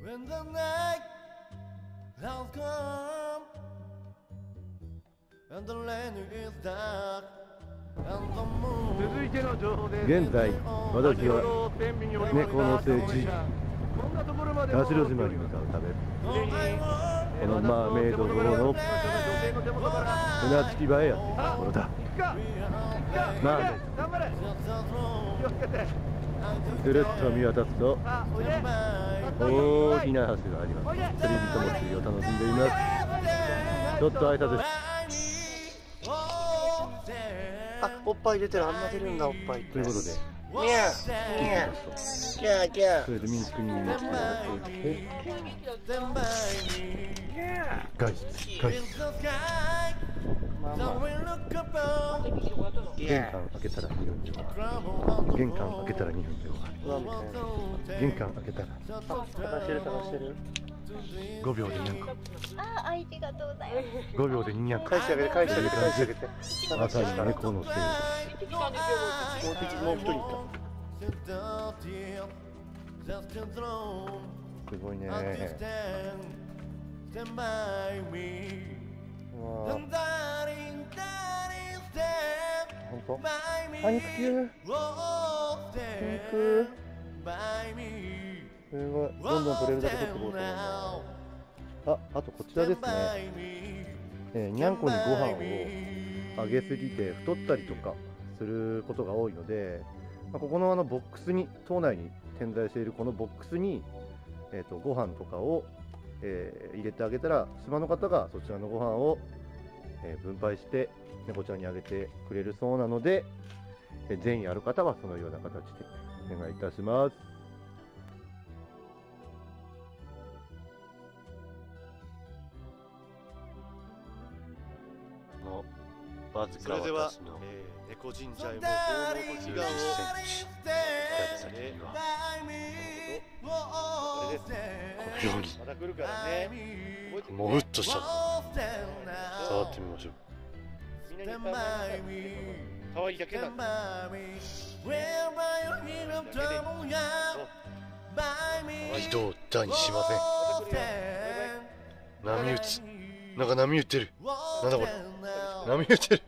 When the night has come and the land is dark and the moon 続いての情報です現在私は猫の聖地田代島に向かうためこのマーメイド号の船着き場へやってきたところだマーメイドぐるっと見渡すと大きな橋があります釣り人も釣りを楽しんでいますちょっと挨拶しあ、おっぱい出てる。あんな出るんだ、おっぱいって。ということでにゃーにゃーにゃーにゃそれで民宿に持って外出外出まあまあ。玄関開けたら2分で終わる玄関開けたら2分で終わ、る玄関開けたらあ、探してる探してる。5秒でにゃんこあ、ありがとうございます。5秒でにゃんこ返してあげて、返してあげて、返してあげて。まさに猫のせいもう一人いた。すごいね。うわ本本当あ、肉球。肉。すごい。どんどん取れるだけ取っていこうと思うんだ。ああとこちらですね、えーにゃんこにご飯をあげすぎて太ったりとかすることが多いので、まあここのあのボックスに島内に点在しているこのボックスに、えー、とご飯とかを、えー入れてあげたら島の方がそちらのご飯を、えー分配して猫ちゃんにあげてくれるそうなので、善意ある方はそのような形でお願いいたします。それではえー、猫神社へも奉納祈願を左先にはこれですこのようにまた来るからね。もふっとした。触ってみましょう。みんなにいっぱい可愛いだ。けにしません。波打つ。なんか波打ってる。なんだこれ。波打ってる